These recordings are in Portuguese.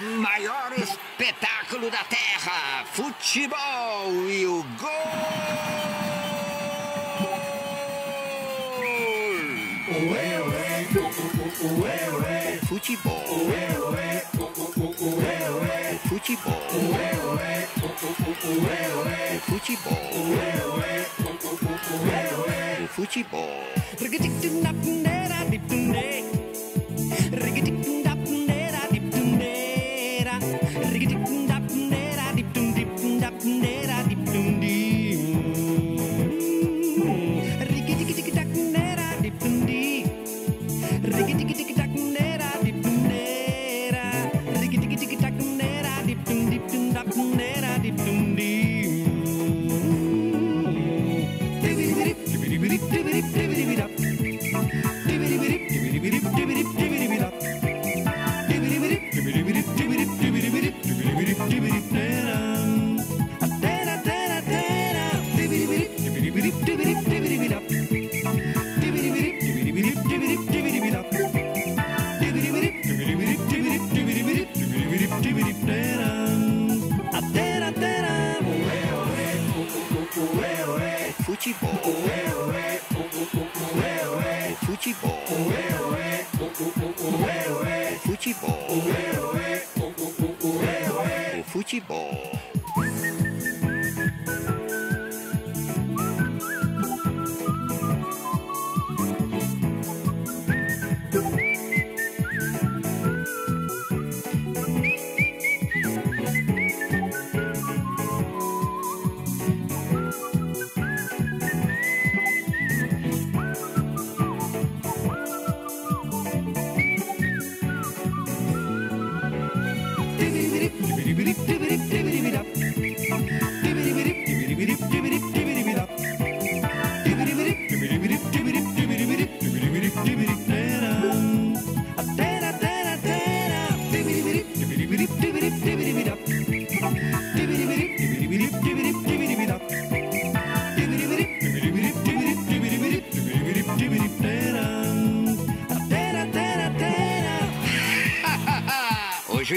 Maior espetáculo da Terra: futebol e o gol! Ué, ué, ué, ué. Futebol. Ué, ué, ué, ué. Futebol. Ué, ué, ué, ué. Futebol. Ué, ué, ué, ué. Futebol. Rigidic-dum-dap-dum-dap-dum-dap. Riggedy Futebol. Futebol. Futebol. O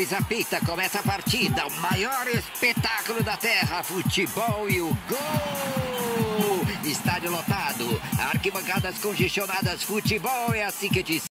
juiz apita, começa a partida, o maior espetáculo da terra, futebol e o gol! Estádio lotado, arquibancadas congestionadas, futebol é assim que te